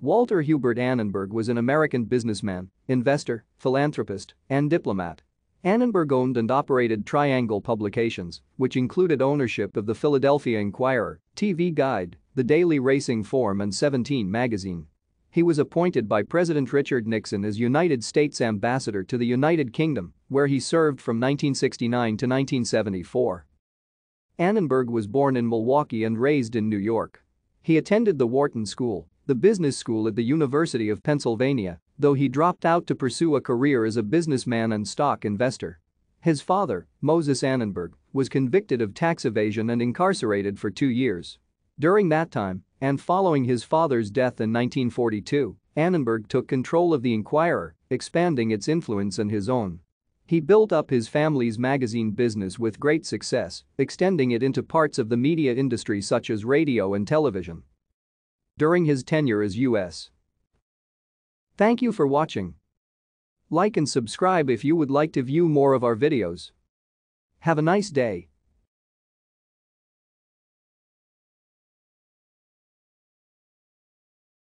Walter Hubert Annenberg was an American businessman, investor, philanthropist, and diplomat. Annenberg owned and operated Triangle Publications, which included ownership of the Philadelphia Inquirer, TV Guide, the Daily Racing Form and 17 magazine. He was appointed by President Richard Nixon as United States Ambassador to the United Kingdom, where he served from 1969 to 1974. Annenberg was born in Milwaukee and raised in New York. He attended the Wharton School, the business school at the University of Pennsylvania, though he dropped out to pursue a career as a businessman and stock investor. His father, Moses Annenberg, was convicted of tax evasion and incarcerated for two years. During that time, and following his father's death in 1942, Annenberg took control of the Inquirer, expanding its influence and his own. He built up his family's magazine business with great success, extending it into parts of the media industry such as radio and television during his tenure as U.S. Thank you for watching. Like and subscribe if you would like to view more of our videos. Have a nice day.